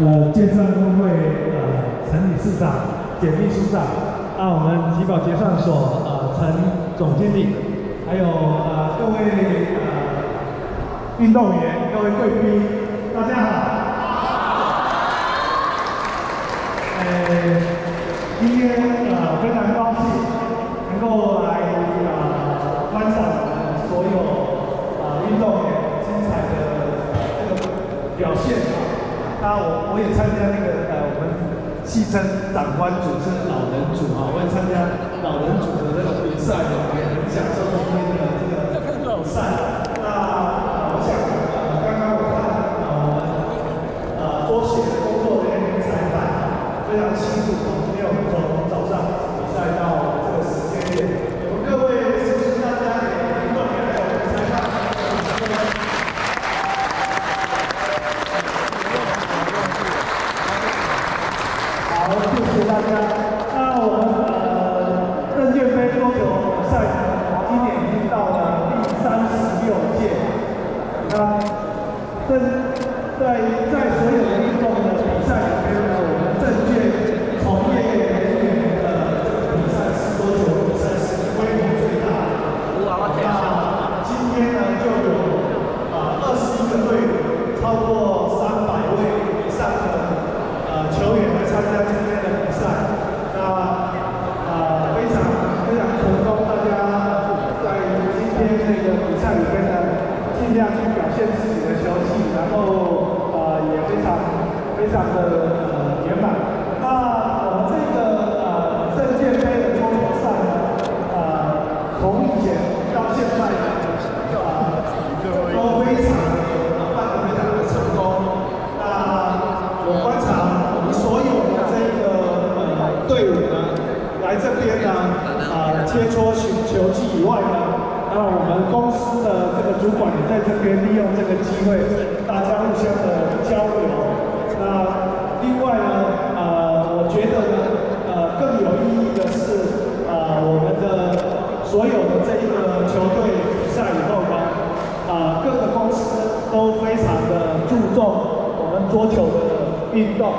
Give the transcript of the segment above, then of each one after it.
呃，建商工会呃陈理事长、简秘书长，啊，我们集保结算所呃陈总经理，还有呃各位呃运动员、各位贵宾，大家好。呃，今天呃非常高兴能够来呃观赏我们所有呃运动员精彩的这个表现。那我我也参加那个呃，我们戏称长官组是老人组啊，我也参加老人组的那个比赛，也很享受今天的这个比赛。那我想，刚刚我看呃呃桌前工作人员裁判非常辛苦，因为我们从早上比赛到这个时间点，我们各位是不是大家给运动员还有裁判？好，谢谢大家。那我们呃证券杯桌球比赛今年已经到了第三十六届。那在在在所有的运动的比赛里面呢，我们证券从业人员的这个比赛是桌球比赛是规模最大的。那今天呢就有啊二十一个队伍，超过三百位以上的。呃，球员来参加今天的比赛，那呃非常非常成功，大家在今天这个比赛里面呢，尽量去表现自己的球技，然后呃也非常非常的呃圆满。那我们这个呃证券杯的桌球赛呢，呃从以前到现在呢，呃都非常的办得非常的成功。那我观察我们。所有的这个呃队伍呢，来这边呢，啊切磋球球技以外呢，那我们公司的这个主管也在这边利用这个机会，大家互相的交流。那另外呢，呃，我觉得呢，呃，更有意义的是，呃，我们的所有的这一个球队比赛以后呢，啊，各个公司都非常的注重我们桌球的运动。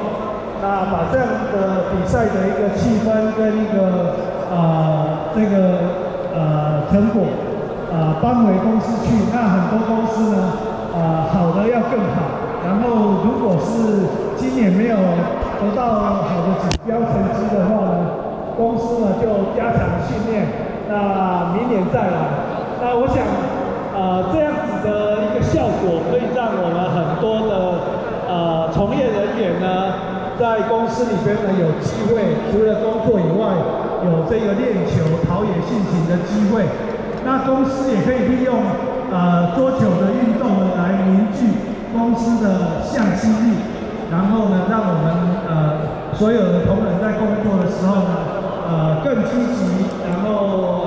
那把这样的比赛的一个气氛跟一个呃这个呃成果呃搬回公司去，那很多公司呢呃好的要更好，然后如果是今年没有得到好的指标成绩的话呢，公司呢就加强训练，那明年再来。那我想多的呃从业人员呢。在公司里边呢，有机会除了工作以外，有这个练球、陶冶性情的机会。那公司也可以利用呃桌球的运动呢，来凝聚公司的向心力，然后呢，让我们呃所有的同仁在工作的时候呢，呃更积极，然后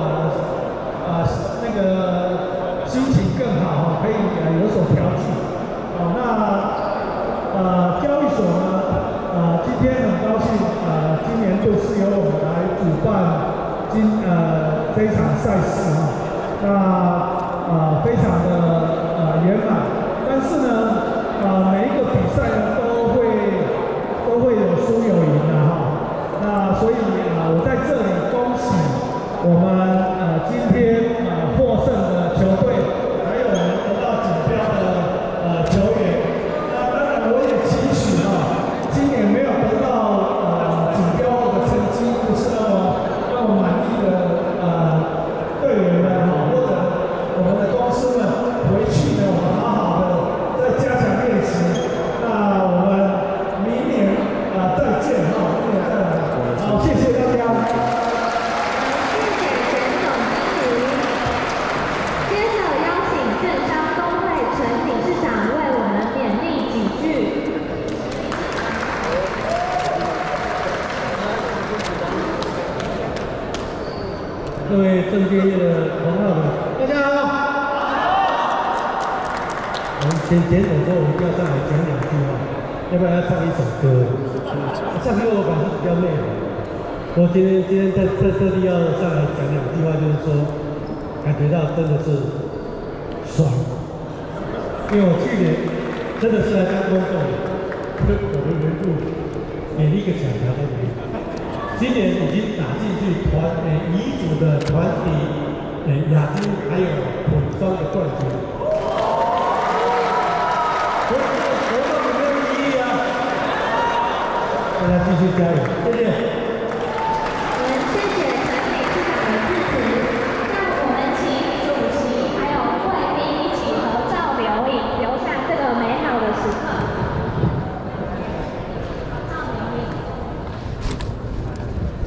赛事哈，那呃非常的呃圆满，但是呢，呃每一个比赛呢都会都会有输有赢的哈，那所以啊我在这里恭喜我们呃今天呃获胜的球队，还有我们得到锦标的呃球员，那当然我也期许哈。今年没有得到呃锦标的成绩，不是那么那么满意的呃队员们哈，或者我们的公司们回去呢，我们好好的再加强练习。那我们明年啊再见哈，明年再来。好，谢谢大家。谢谢陈总经理。接着邀请政商工会陈理事长为我们勉励几句。各位证券业的同好们，大家好。我们简简总说，我们要上来讲两句话，要不然要唱一首歌。上课我感觉比较累。我今天今天在在这里要上来讲两句话，就是说，感觉到真的是爽。因为我去年真的是来当观众我们维护每一个奖条都没有。今年已经打进去团诶乙组的团体诶亚军，还有混双的冠军。所以这个活动有没有意义啊？大家继续加油，谢谢。我们谢谢陈理事长的致辞。那我们请主席还有贵宾一起合照留影，留下这个美好的时刻。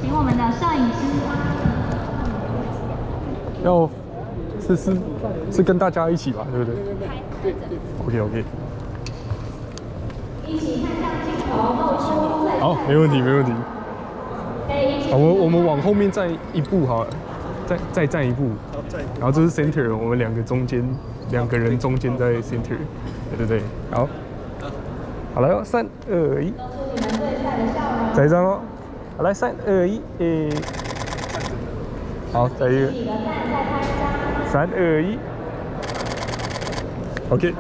请我们的摄影师要是是是跟大家一起吧，对不对？对对？OK OK，一起看向镜头，露出最好，没问题没问题。好，我我们往后面站一步好了，再再站一步，然后这是 center，我们两个中间两个人中间在 center，对对对，好，好来哦，三二一。再一张哦，好来三二一，诶，好，再一个。三二一，OK。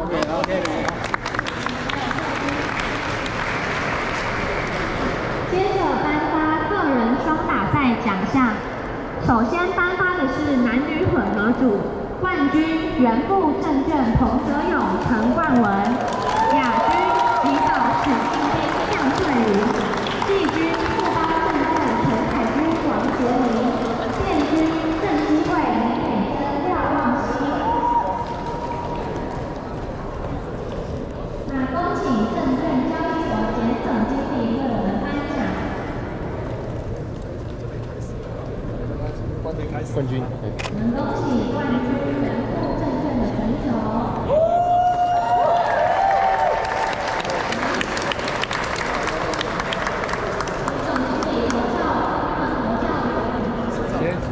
接着颁发个人双打赛奖项，首先颁发的是男女混合组冠军原部证券彭泽勇、陈冠文，亚军怡保史新兵向穗云，季军富邦证券陈凯君、王杰明，殿军郑希慧、林美珍、廖望熙。那恭请证券交易所简总经理为我们颁奖。冠军。我们恭喜冠军原部证券的选手。总经理合照，他们合照。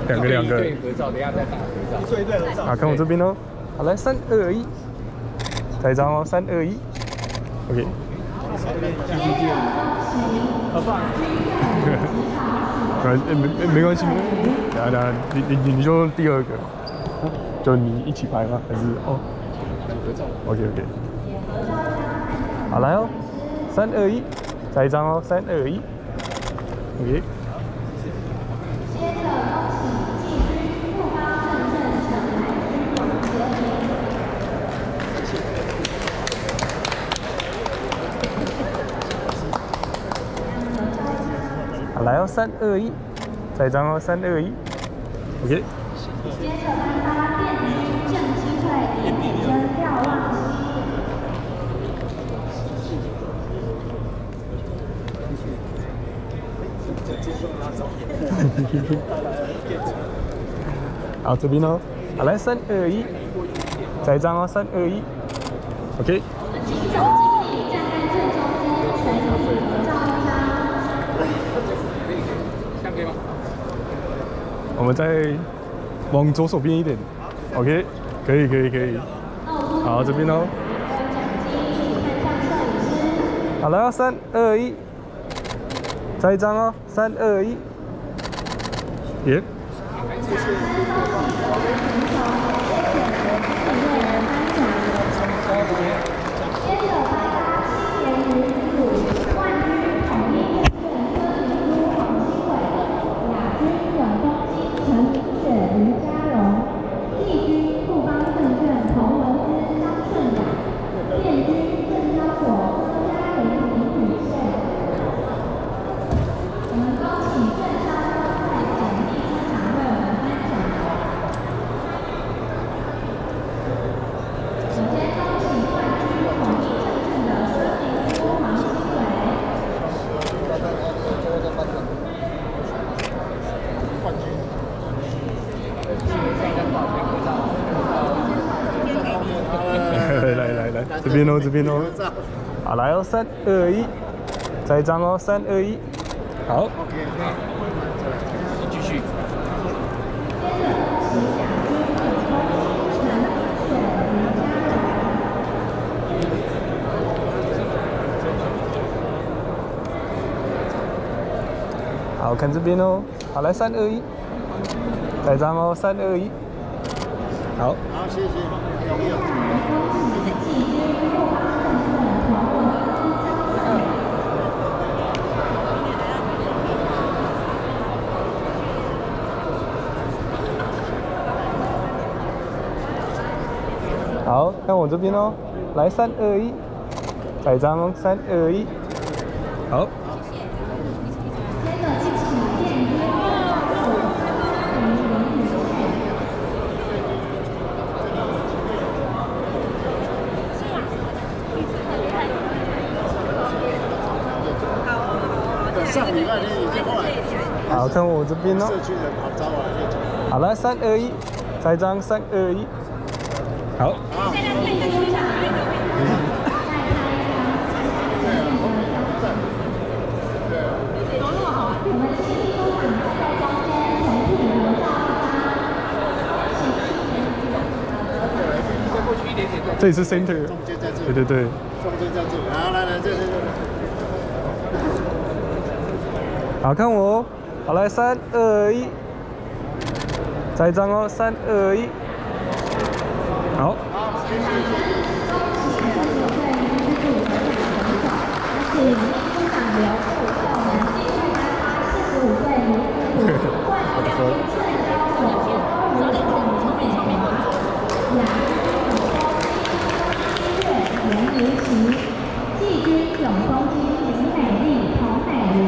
两个两个，合照，等一下再打合照。对对合照。啊，看我这边哦。好，来三二一，再一张哦，三二一，OK。呃，没没没关系，没关系。等下等下，你你你你就第二个，就你一起拍吗？还是哦。？OK OK。好，来哦，三二一，再一张哦，三二一，OK。接着恭喜季军富邦证券陈海军、王杰林。好，来哦，三二一，再一张哦，三二一，OK。接着颁发殿军郑希慧、林美珍、廖望熙。好，这边哦，好，来三二一，再一张哦，三二一，OK。我们请总经理站在最中间，全体合照一张。这样可以吗？我我们再往左手边一点，OK，可以可以可以。好，这边哦。好，了，三二一，再一张哦，三二一，耶。接着颁发青年女组冠军统一证券柯明珠黄希伟，亚军永丰金陈明雪于嘉荣，季军富邦证券彭文姿张顺雅，殿军证交所柯嘉玲林宇炫。我们恭请券商公会简历科长为我们颁奖。首先恭请冠军统一证券的孙明珠黄新伟。来来来来，这边哦，这边哦。好，来哦，三二一，再一张哦，三二一，好。继续。好看这边哦，好来三二一，再一张哦，三二一，好，好，谢谢，好，欢有。好，看我这边哦，来三二一，摆张三二一，好。好，看我这边哦。社区人跑招啊，越走好，了三二一，再张三二一，好。这里是 center，对对对，中间在这里，好，来来这这这。好看我哦，好来三二一，再一张哦，三二一，好，请秘书长刘副为我们继续颁发四十五岁女子组冠军最高手高五等林美华、亚军永丰金月严如琪、季军永丰金林美丽彭美云、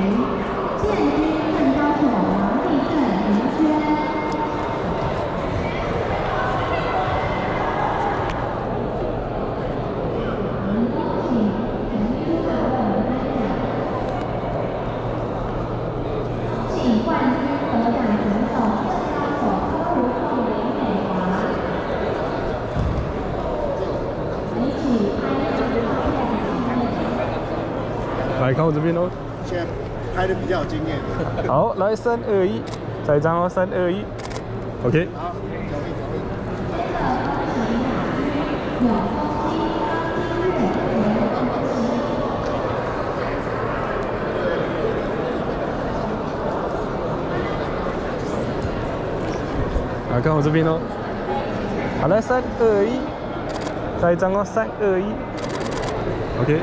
建军正高手王立正林娟。请冠军得奖选手正高手科无后林美华，一起拍张照片。来看我这边哦，现在拍的比较有经验，好，来三二一，再一张哦，三二一，OK，好，看我这边哦，好来三二一，再一张哦，三二一，OK，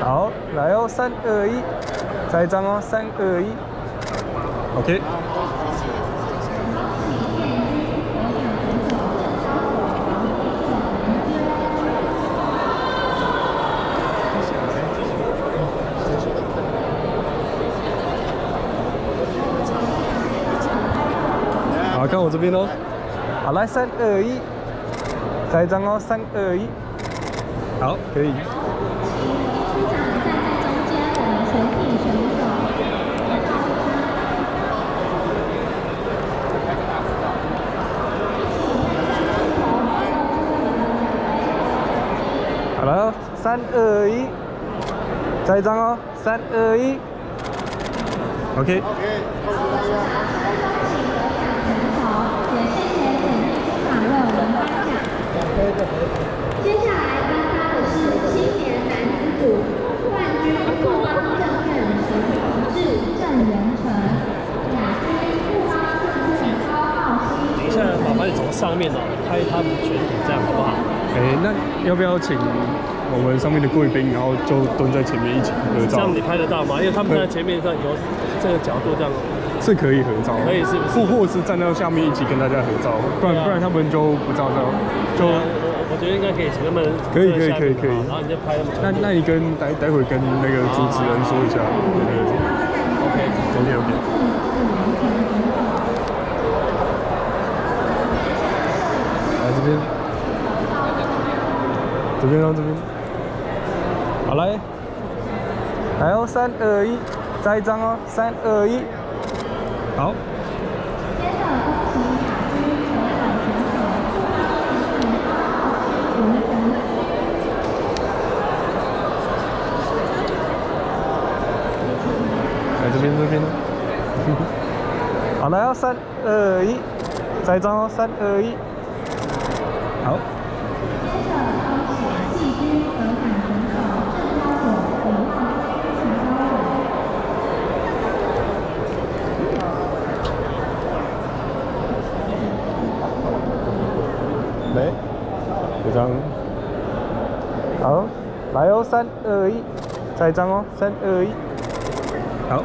好，来哦，三二一，再一张哦，三二一，OK，我这边哦，好，来三二一，再一张哦，三二一，好，可以。好了，三二一，再一张哦，三二一，OK，OK，恭喜大家。也谢谢简秘书长为我们颁奖。接下来颁发的是青年男子组冠军富邦证陈宏志、郑元成，亚军富邦证券高浩等一。下麻烦你从上面哦拍他们全体，这样好不好？哎，那要不要请我们上面的贵宾，然后就蹲在前面一起合照这样？你拍得到吗？因为他们在前面上有这个角度这样，是可以合照，可以是不是？或或是站到下面一起跟大家合照，不然啊。不然他们就不照照，就我我觉得应该可以请他们可以可以可以可以。然后你就拍他们。那那你跟待待会跟那个主持人说一下，对对对 OK，，OK。OK。来这边，这边哦这边，好来，来哦，三二一，再一张哦，三二一，好，接着恭喜亚军得奖选手富邦证券高浩熙、林晨。来这边这边，好来哦，三二一，再一张哦，三二一，好，接着恭喜季军得奖选手郑高手李浩轩、陈高伟。三二一，再张哦，三二一，好，